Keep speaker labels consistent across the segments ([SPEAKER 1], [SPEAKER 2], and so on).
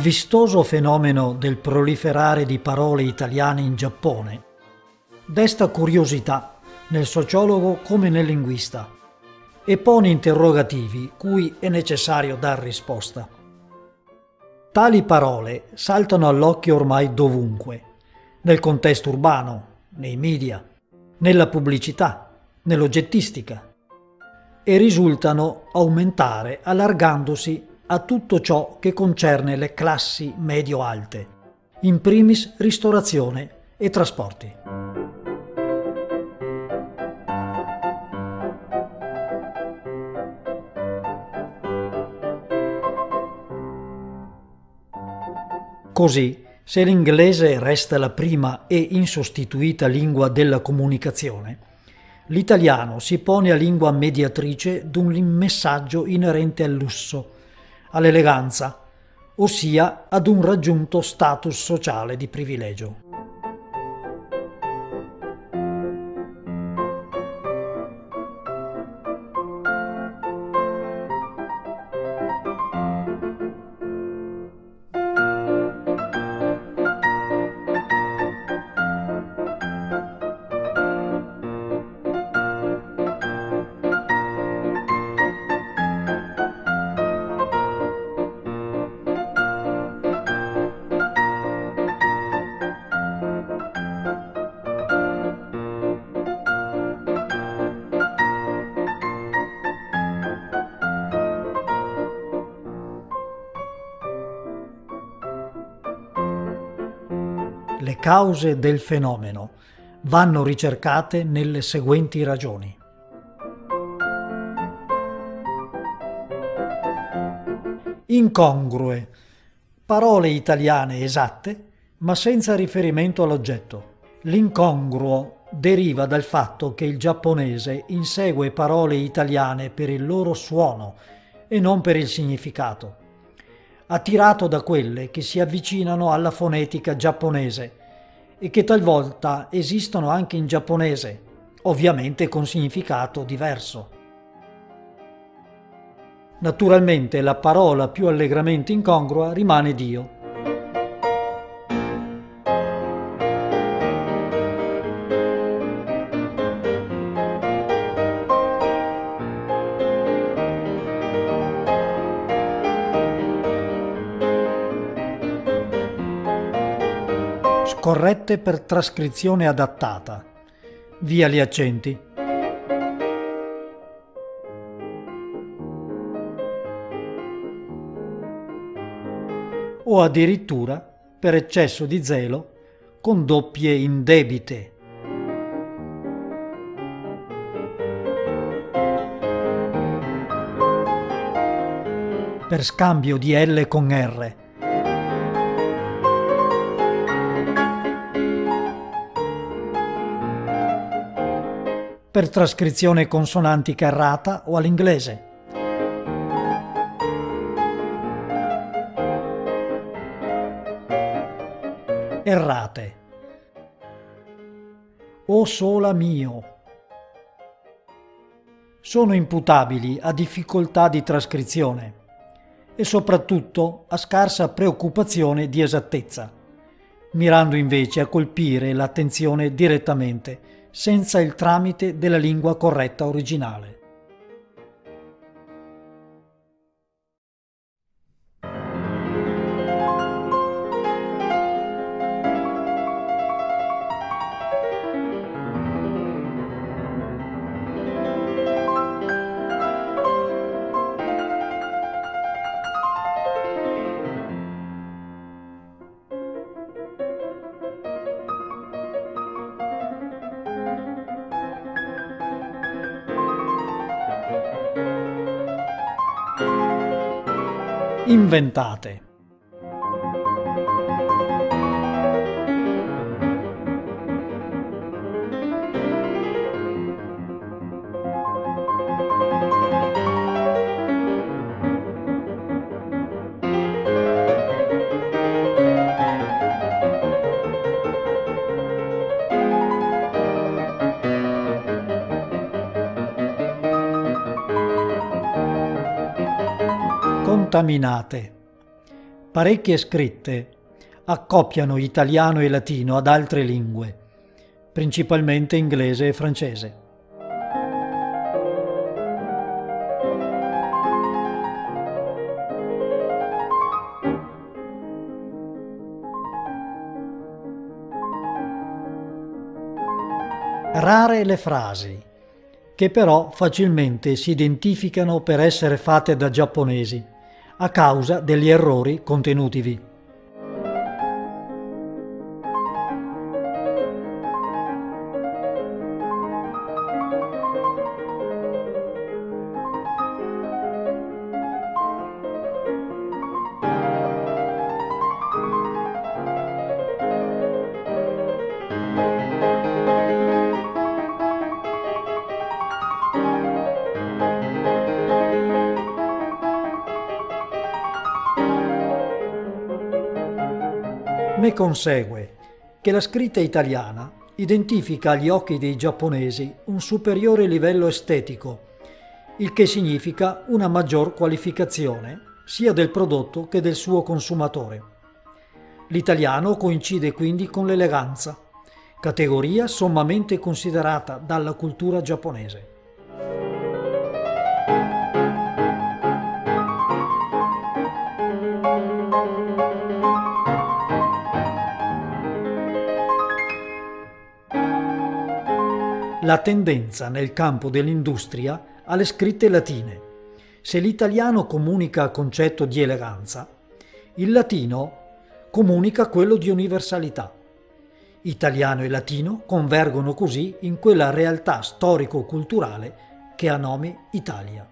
[SPEAKER 1] Vistoso fenomeno del proliferare di parole italiane in Giappone desta curiosità nel sociologo come nel linguista e pone interrogativi cui è necessario dar risposta. Tali parole saltano all'occhio ormai dovunque, nel contesto urbano, nei media, nella pubblicità, nell'oggettistica, e risultano aumentare allargandosi a tutto ciò che concerne le classi medio-alte, in primis ristorazione e trasporti. Così, se l'inglese resta la prima e insostituita lingua della comunicazione, l'italiano si pone a lingua mediatrice d'un messaggio inerente al lusso, all'eleganza, ossia ad un raggiunto status sociale di privilegio. Cause del fenomeno vanno ricercate nelle seguenti ragioni. Incongrue. Parole italiane esatte, ma senza riferimento all'oggetto. L'incongruo deriva dal fatto che il giapponese insegue parole italiane per il loro suono e non per il significato attirato da quelle che si avvicinano alla fonetica giapponese e che talvolta esistono anche in giapponese, ovviamente con significato diverso. Naturalmente la parola più allegramente incongrua rimane Dio. Corrette per trascrizione adattata. Via gli accenti. O addirittura, per eccesso di zelo, con doppie indebite. Per scambio di L con R per trascrizione consonantica errata o all'inglese. Errate. O sola mio. Sono imputabili a difficoltà di trascrizione e soprattutto a scarsa preoccupazione di esattezza, mirando invece a colpire l'attenzione direttamente senza il tramite della lingua corretta originale. Inventate. Contaminate. Parecchie scritte accoppiano italiano e latino ad altre lingue, principalmente inglese e francese. Rare le frasi, che però facilmente si identificano per essere fatte da giapponesi, a causa degli errori contenutivi. Ne consegue che la scritta italiana identifica agli occhi dei giapponesi un superiore livello estetico, il che significa una maggior qualificazione sia del prodotto che del suo consumatore. L'italiano coincide quindi con l'eleganza, categoria sommamente considerata dalla cultura giapponese. La tendenza nel campo dell'industria alle scritte latine. Se l'italiano comunica concetto di eleganza, il latino comunica quello di universalità. Italiano e latino convergono così in quella realtà storico-culturale che ha nome Italia.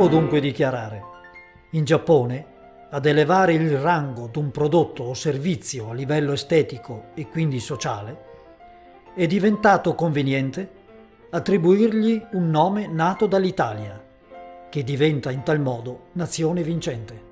[SPEAKER 1] Può dunque dichiarare, in Giappone, ad elevare il rango di un prodotto o servizio a livello estetico e quindi sociale, è diventato conveniente attribuirgli un nome nato dall'Italia, che diventa in tal modo nazione vincente.